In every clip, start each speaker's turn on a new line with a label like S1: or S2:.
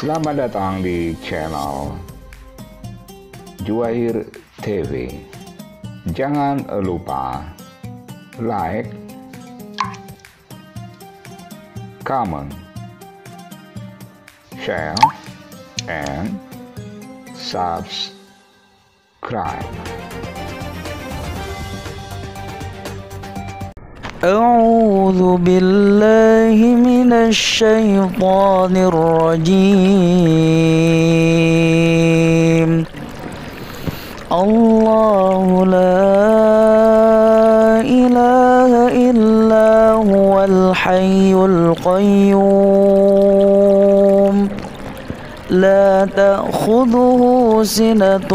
S1: Selamat datang di channel Juair TV. Jangan lupa like, comment, share, and subscribe. أعوذ بالله من الشيطان الرجيم. الله لا إله إلا هو الحي القيوم. لا تأخذه سنة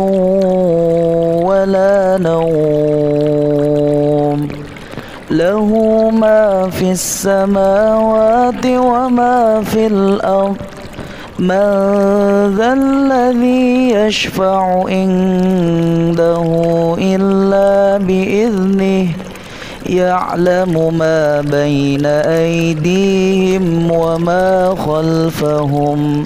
S1: ولا نوم. له ما في السماوات وما في الأرض. من ذا الذي يشفع عنده إلا بإذنه يعلم ما بين أيديهم وما خلفهم.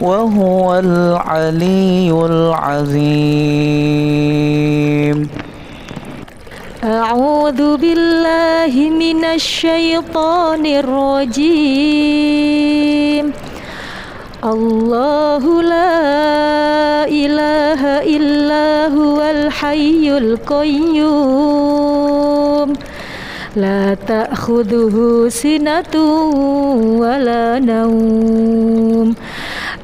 S1: وهو العلي العظيم.
S2: أعوذ بالله من الشيطان الرجيم. الله لا إله إلا هو الحي القيوم. لا تأخذه سنة ولا نوم.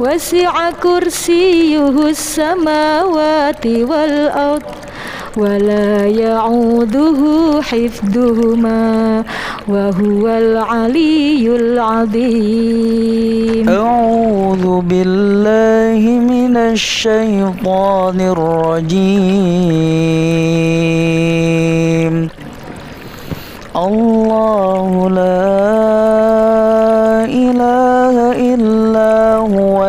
S2: وسع كرسيه السماوات والأرض ولا يعوده حفظهما وهو العلي العظيم.
S1: أعوذ بالله من الشيطان الرجيم. الله لا إله إلا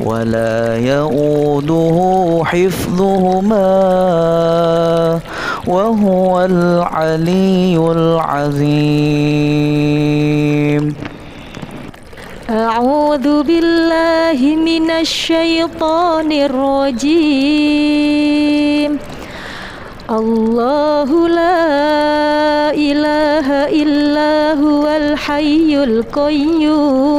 S1: ولا يؤوده حفظهما وهو العلي العظيم.
S2: أعوذ بالله من الشيطان الرجيم. الله لا إله إلا هو الحي القيوم.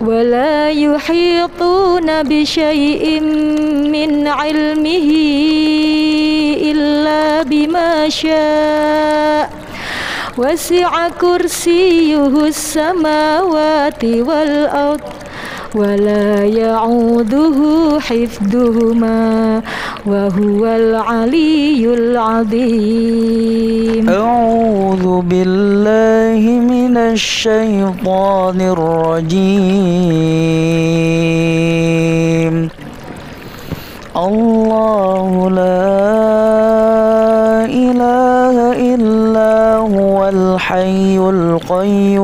S2: ولا يحيطون بشيء من علمه إلا بما شاء. وسع كرسيه السماوات والأرض. ولا يعوده حفظهما وهو العلي العظيم.
S1: أعوذ بالله من الشيطان الرجيم. الله لا إله إلا هو الحي القيوم.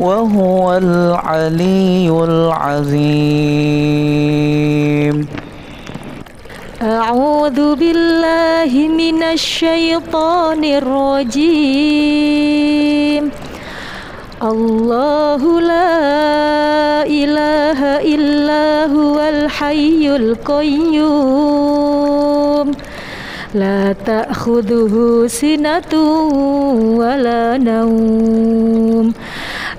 S1: وهو العلي العظيم.
S2: أعوذ بالله من الشيطان الرجيم. الله لا إله إلا هو الحي القيوم. لا تأخذه سنة ولا نوم.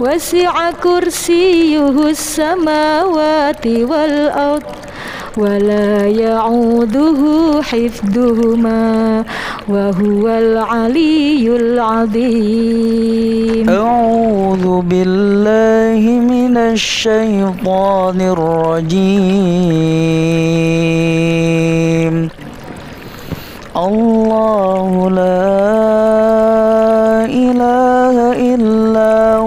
S2: وسع كرسيه السماوات والأرض ولا يعوده حفظهما وهو العلي العظيم.
S1: أعوذ بالله من الشيطان الرجيم. الله لا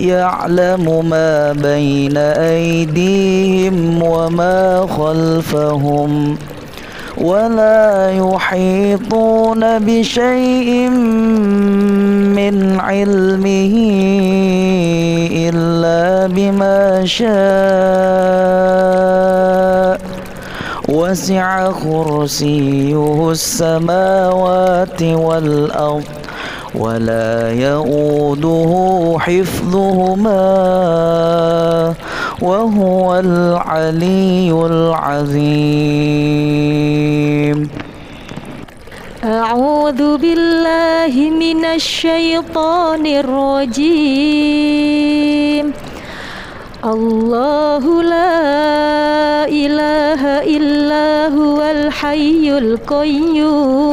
S1: يعلم ما بين أيديهم وما خلفهم ولا يحيطون بشيء من علمه إلا بما شاء. وسع كرسيه السماوات والأرض ولا يؤوده حفظهما وهو العلي العظيم.
S2: أعوذ بالله من الشيطان الرجيم. الله لا إله إلا هو الحي القيوم.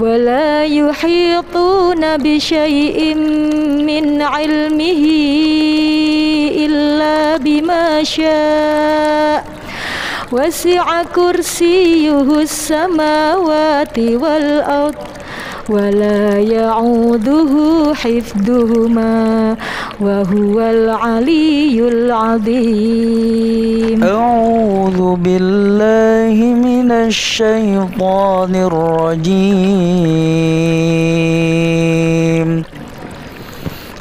S2: ولا يحيطون بشيء من علمه إلا بما شاء. وسع كرسيه السماوات والأرض. ولا يعوده حفظهما وهو العلي العظيم.
S1: أعوذ بالله من الشيطان الرجيم.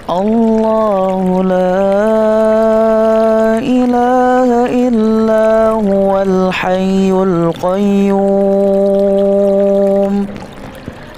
S1: الله لا إله إلا هو الحي القيوم.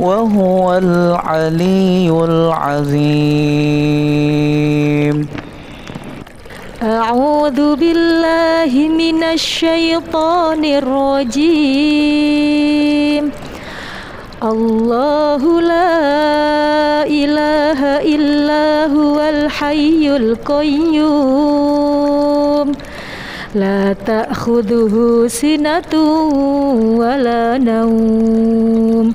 S1: وهو العلي العظيم.
S2: أعوذ بالله من الشيطان الرجيم. الله لا إله إلا هو الحي القيوم. لا تأخذه سنة ولا نوم.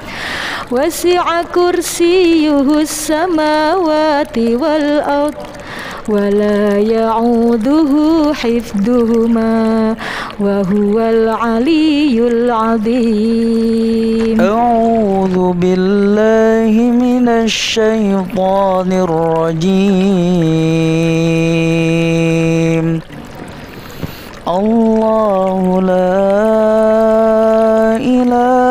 S2: وسع كرسيه السماوات والأرض ولا يعوده حفظهما وهو العلي العظيم.
S1: أعوذ بالله من الشيطان الرجيم. الله لا إله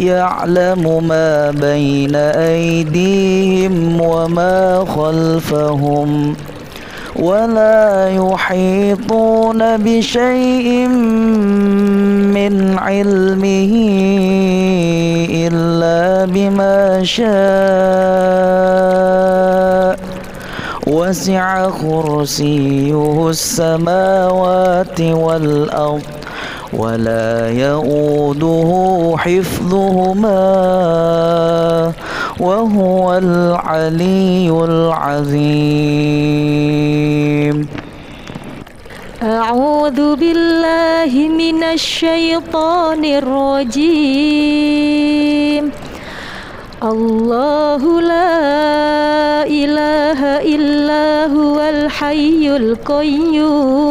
S1: يعلم ما بين أيديهم وما خلفهم ولا يحيطون بشيء من علمه إلا بما شاء. وسع كرسيه السماوات والأرض ولا يؤوده حفظهما وهو العلي العظيم.
S2: أعوذ بالله من الشيطان الرجيم. الله لا إله إلا هو الحي القيوم.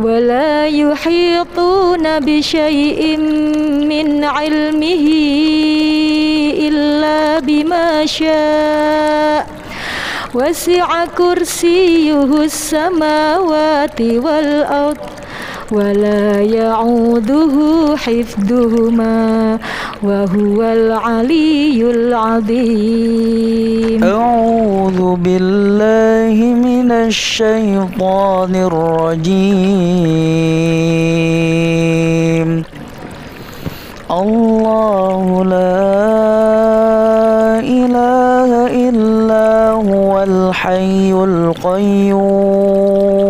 S2: ولا يحيطون بشيء من علمه إلا بما شاء. وسع كرسيه السماوات والأرض. ولا يعوده حفظهما وهو العلي العظيم.
S1: أعوذ بالله من الشيطان الرجيم. الله لا إله إلا هو الحي القيوم.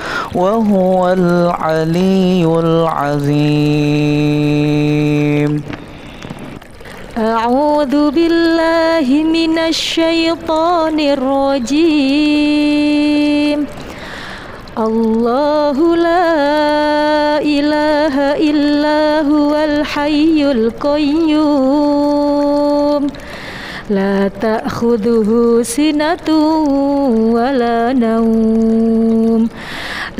S1: وهو العلي العظيم.
S2: أعوذ بالله من الشيطان الرجيم. الله لا إله إلا هو الحي القيوم. لا تأخذه سنة ولا نوم.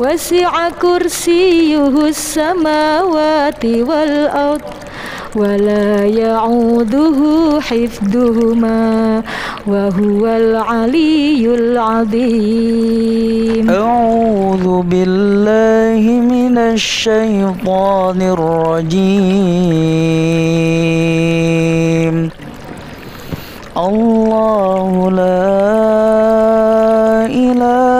S2: وسع كرسيه السماوات والأرض ولا يعوده حفظهما وهو العلي العظيم.
S1: أعوذ بالله من الشيطان الرجيم. الله لا إله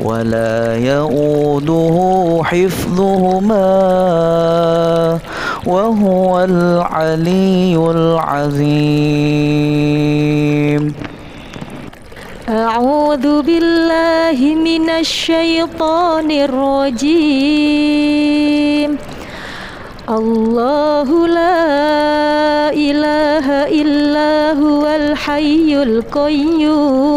S1: ولا يؤوده حفظهما وهو العلي العظيم.
S2: أعوذ بالله من الشيطان الرجيم. الله لا إله إلا هو الحي القيوم.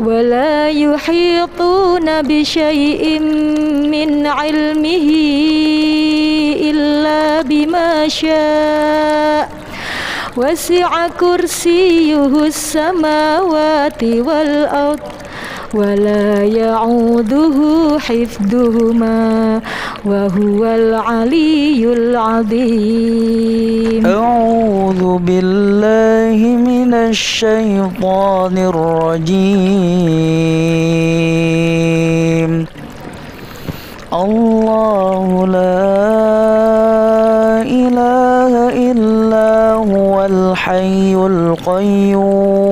S2: ولا يحيطون بشيء من علمه إلا بما شاء. وسع كرسيه السماوات والأرض. ولا يعوده حفظهما وهو العلي العظيم.
S1: أعوذ بالله من الشيطان الرجيم. الله لا إله إلا هو الحي القيوم.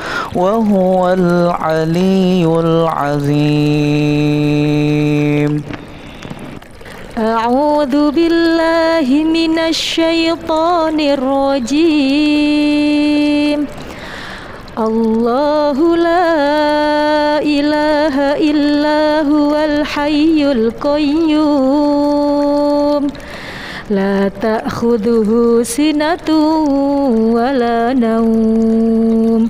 S1: وهو العلي العظيم.
S2: أعوذ بالله من الشيطان الرجيم. الله لا إله إلا هو الحي القيوم. لا تأخذه سنة ولا نوم.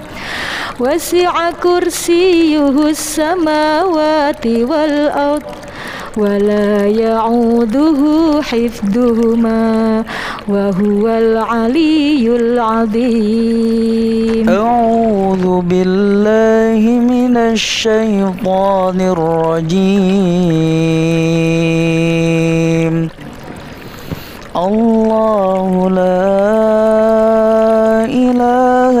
S2: وسع كرسيه السماوات والأرض ولا يعوده حفظهما وهو العلي العظيم.
S1: أعوذ بالله من الشيطان الرجيم. الله لا إله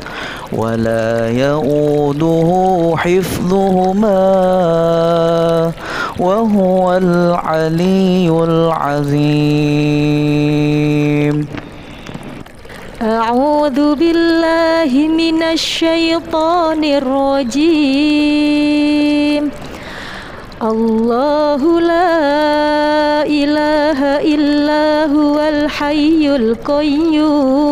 S1: ولا يؤوده حفظهما وهو العلي العظيم.
S2: أعوذ بالله من الشيطان الرجيم. الله لا إله إلا هو الحي القيوم.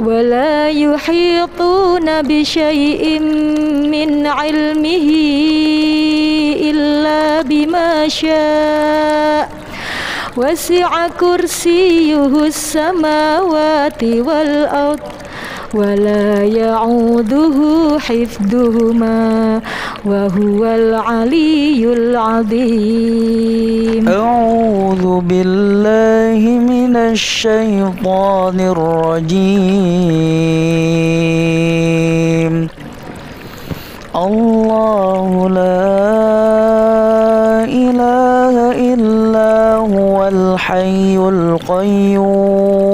S2: ولا يحيطون بشيء من علمه إلا بما شاء. وسع كرسيه السماوات والأرض. ولا يعوده حفظهما وهو العلي العظيم.
S1: أعوذ بالله من الشيطان الرجيم. الله لا إله إلا هو الحي القيوم.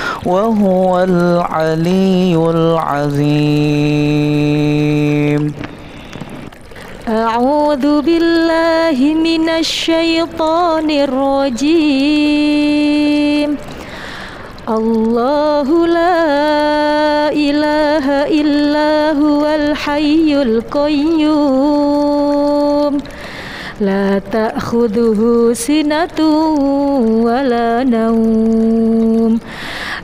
S1: وهو العلي العظيم.
S2: أعوذ بالله من الشيطان الرجيم. الله لا إله إلا هو الحي القيوم. لا تأخذه سنة ولا نوم.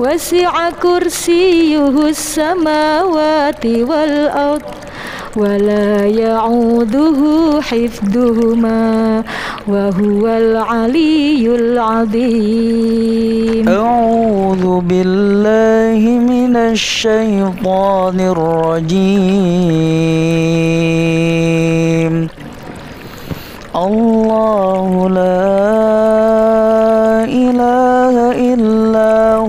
S2: وسع كرسيه السماوات والأرض ولا يعوده حفظهما وهو العلي العظيم.
S1: أعوذ بالله من الشيطان الرجيم. الله لا إله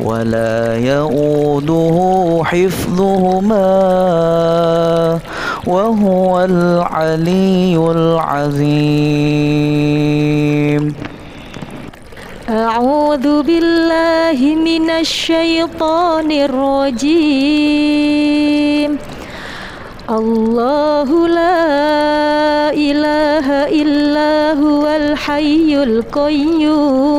S1: ولا يؤوده حفظهما وهو العلي العظيم.
S2: أعوذ بالله من الشيطان الرجيم. الله لا إله إلا هو الحي القيوم.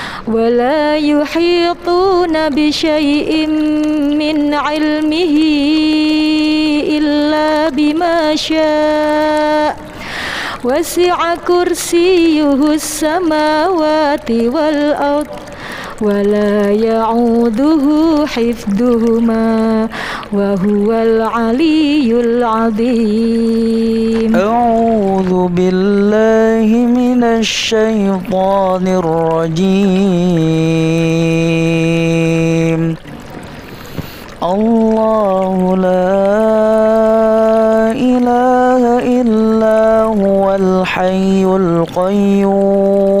S2: ولا يحيطون بشيء من علمه إلا بما شاء. وسع كرسيه السماوات والأرض. ولا يعوده حفظهما وهو العلي العظيم.
S1: أعوذ بالله من الشيطان الرجيم. الله لا إله إلا هو الحي القيوم.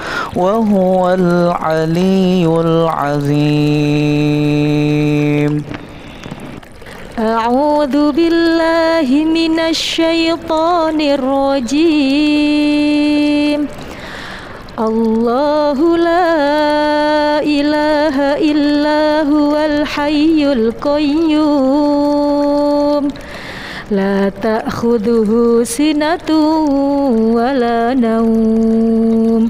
S1: وهو العلي العظيم.
S2: أعوذ بالله من الشيطان الرجيم. الله لا إله إلا هو الحي القيوم. لا تأخذه سنة ولا نوم.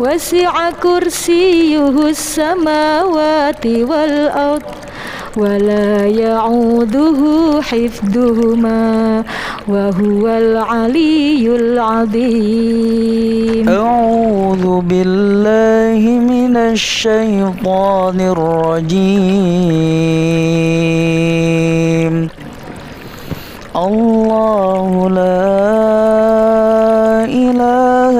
S2: وسع كرسيه السماوات والأرض ولا يعوده حفظهما وهو العلي العظيم.
S1: أعوذ بالله من الشيطان الرجيم. الله لا إله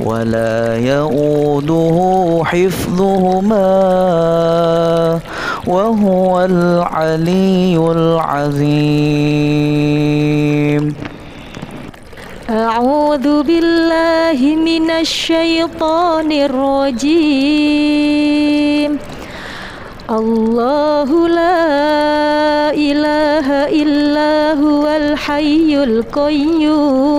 S1: ولا يؤوده حفظهما وهو العلي العظيم.
S2: أعوذ بالله من الشيطان الرجيم. الله لا إله إلا هو الحي القيوم.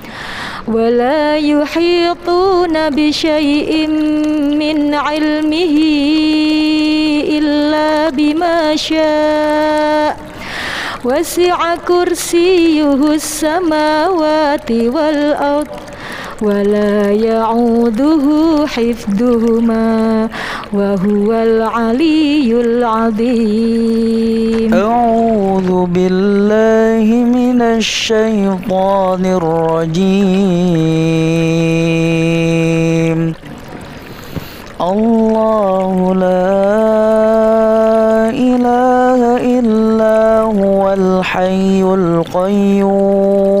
S2: ولا يحيطون بشيء من علمه إلا بما شاء. وسع كرسيه السماوات والأرض. ولا يعوده حفظهما وهو العلي العظيم.
S1: أعوذ بالله من الشيطان الرجيم. الله لا إله إلا هو الحي القيوم.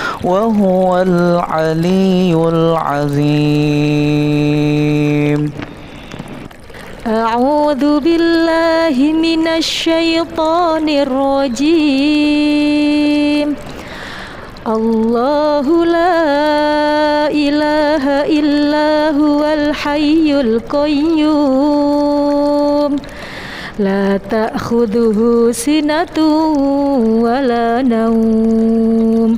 S1: وهو العلي العظيم.
S2: أعوذ بالله من الشيطان الرجيم. الله لا إله إلا هو الحي القيوم. لا تأخذه سنة ولا نوم.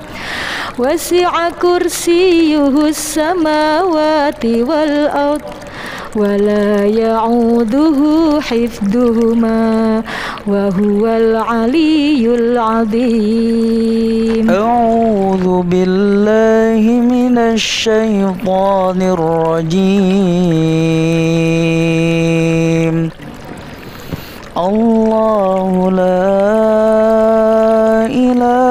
S2: وسع كرسيه السماوات والأرض ولا يعوده حفظهما وهو العلي العظيم.
S1: أعوذ بالله من الشيطان الرجيم. الله لا إله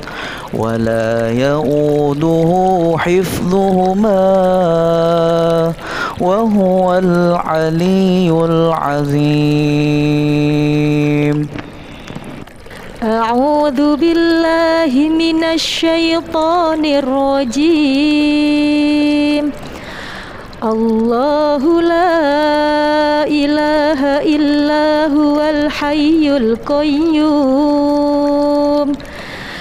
S1: ولا يؤوده حفظهما وهو العلي العظيم.
S2: أعوذ بالله من الشيطان الرجيم. الله لا إله إلا هو الحي القيوم.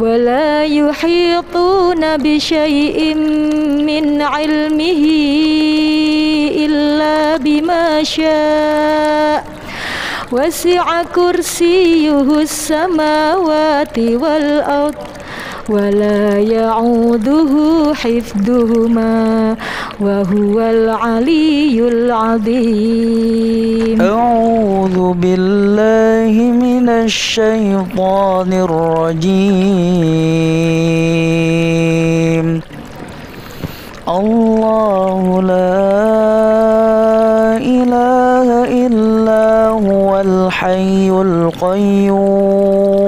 S2: ولا يحيطون بشيء من علمه إلا بما شاء. وسع كرسيه السماوات والأرض. ولا يعوده حفظهما وهو العلي العظيم.
S1: أعوذ بالله من الشيطان الرجيم. الله لا إله إلا هو الحي القيوم.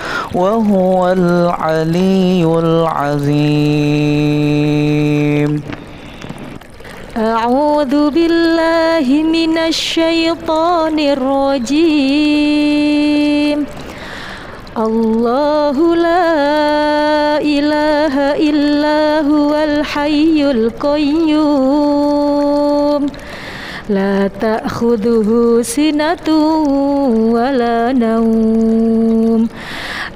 S1: وهو العلي العظيم.
S2: أعوذ بالله من الشيطان الرجيم. الله لا إله إلا هو الحي القيوم. لا تأخذه سنة ولا نوم.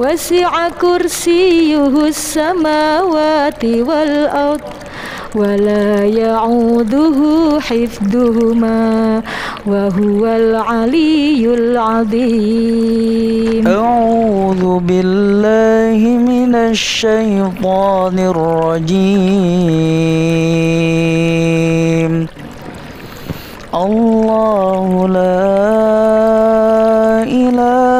S2: وسع كرسيه السماوات والأرض ولا يعوده حفظهما وهو العلي العظيم.
S1: أعوذ بالله من الشيطان الرجيم. الله لا إله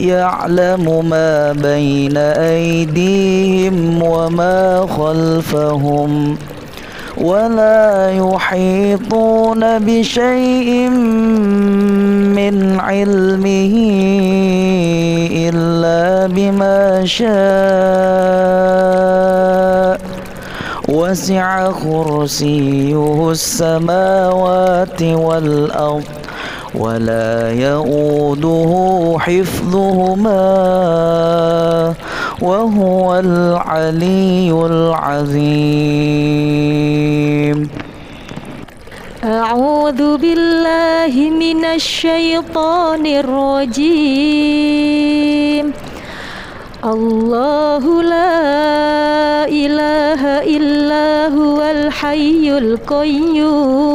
S1: يعلم ما بين أيديهم وما خلفهم ولا يحيطون بشيء من علمه إلا بما شاء. وسع كرسيه السماوات والأرض. ولا يؤوده حفظهما وهو العلي العظيم.
S2: أعوذ بالله من الشيطان الرجيم. الله لا إله إلا هو الحي القيوم.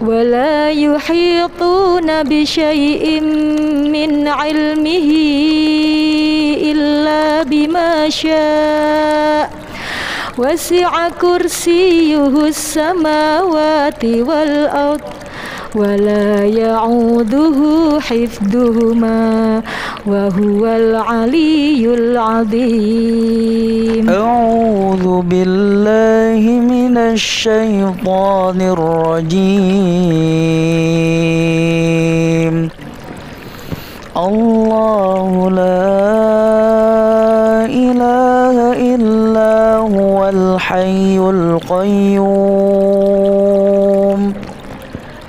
S2: ولا يحيطون بشيء من علمه إلا بما شاء. وسع كرسيه السماوات والأرض. ولا يعوده حفظهما وهو العلي العظيم.
S1: أعوذ بالله من الشيطان الرجيم. الله لا إله إلا هو الحي القيوم.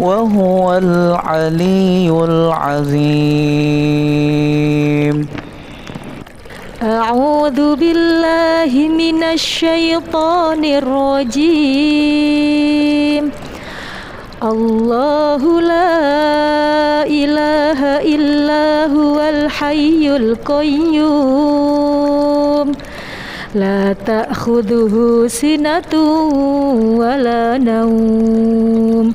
S1: وهو العلي العظيم.
S2: أعوذ بالله من الشيطان الرجيم. الله لا إله إلا هو الحي القيوم. لا تأخذه سنة ولا نوم.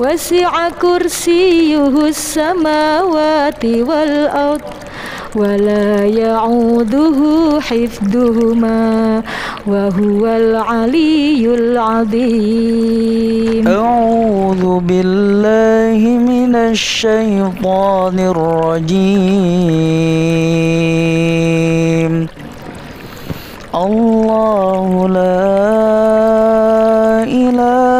S2: وسع كرسيه السماوات والأرض ولا يعوده حفظهما وهو العلي العظيم.
S1: أعوذ بالله من الشيطان الرجيم. الله لا إله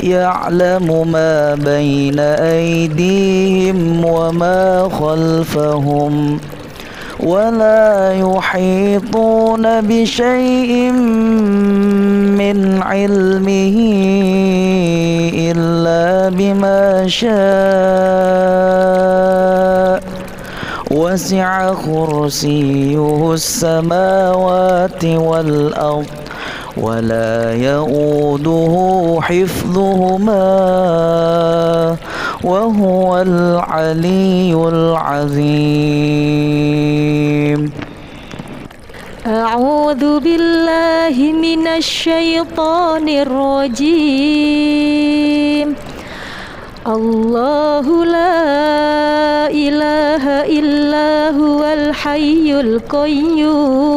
S1: يعلم ما بين أيديهم وما خلفهم ولا يحيطون بشيء من علمه إلا بما شاء. وسع كرسيه السماوات والأرض ولا يؤوده حفظهما وهو العلي العظيم.
S2: أعوذ بالله من الشيطان الرجيم. الله لا إله إلا هو الحي القيوم.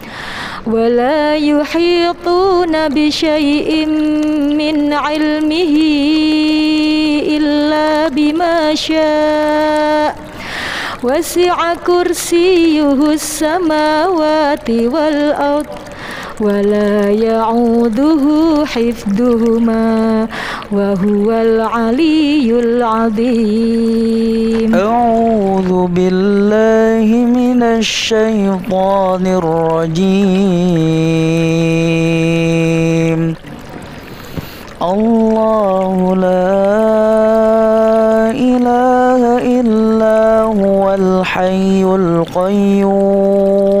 S2: ولا يحيطون بشيء من علمه إلا بما شاء. وسع كرسيه السماوات والأرض. ولا يعوده حفظهما وهو العلي العظيم.
S1: أعوذ بالله من الشيطان الرجيم. الله لا إله إلا هو الحي القيوم.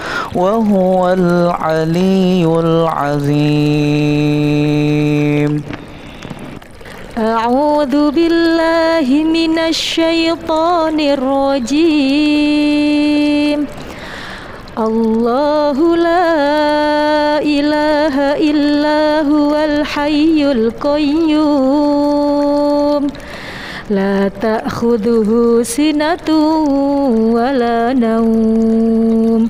S1: وهو العلي العظيم.
S2: أعوذ بالله من الشيطان الرجيم. الله لا إله إلا هو الحي القيوم. لا تأخذه سنة ولا نوم.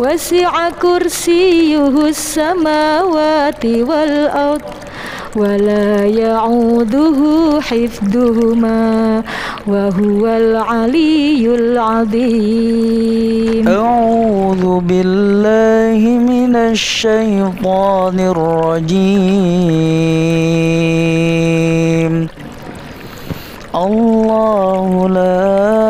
S2: وسع كرسيه السماوات والأرض ولا يعوده حفظهما وهو العلي العظيم.
S1: أعوذ بالله من الشيطان الرجيم. الله لا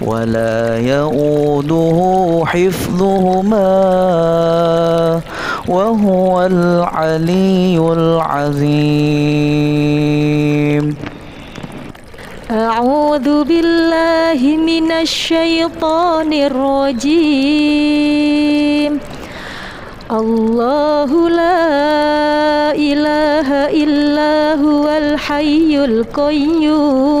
S1: ولا يؤوده حفظهما وهو العلي العظيم.
S2: أعوذ بالله من الشيطان الرجيم. الله لا إله إلا هو الحي القيوم.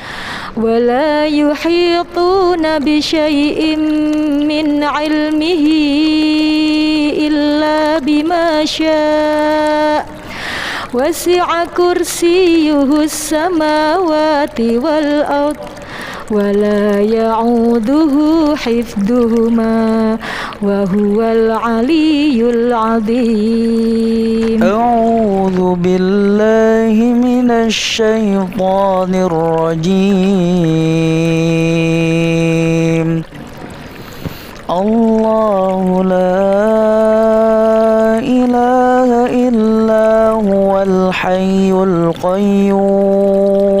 S2: ولا يحيطون بشيء من علمه إلا بما شاء. وسع كرسيه السماوات والأرض ولا يعوده حفظهما وهو العلي العظيم.
S1: أعوذ بالله من الشيطان الرجيم. الله لا إله إلا هو الحي القيوم.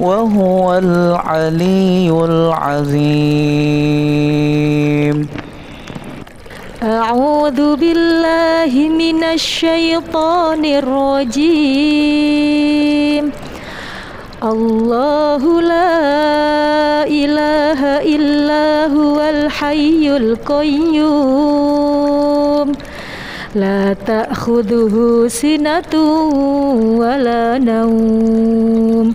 S1: وهو العلي العظيم.
S2: أعوذ بالله من الشيطان الرجيم. الله لا إله إلا هو الحي القيوم. لا تأخذه سنة ولا نوم.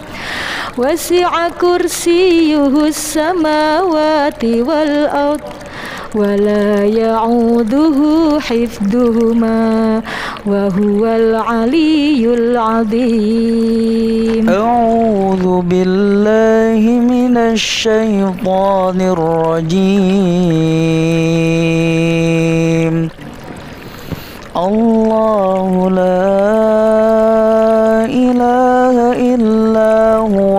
S2: وسع كرسيه السماوات والأرض ولا يعوده حفظهما وهو العلي العظيم.
S1: أعوذ بالله من الشيطان الرجيم. الله لا إله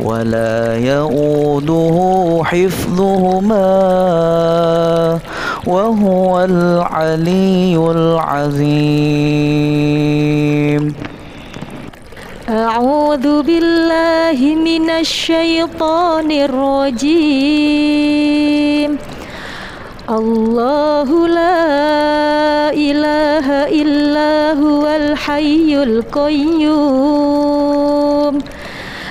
S1: ولا يؤوده حفظهما وهو العلي العظيم.
S2: أعوذ بالله من الشيطان الرجيم. الله لا إله إلا هو الحي القيوم.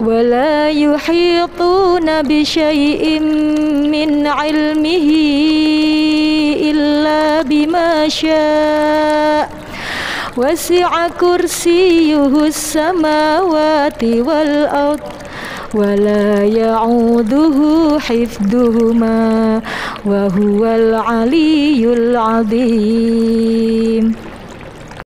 S2: ولا يحيطون بشيء من علمه إلا بما شاء. وسع كرسيه السماوات والأرض ولا يعوده حفظهما وهو العلي العظيم.